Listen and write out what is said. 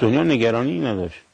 دنیا نگرانی نداشت.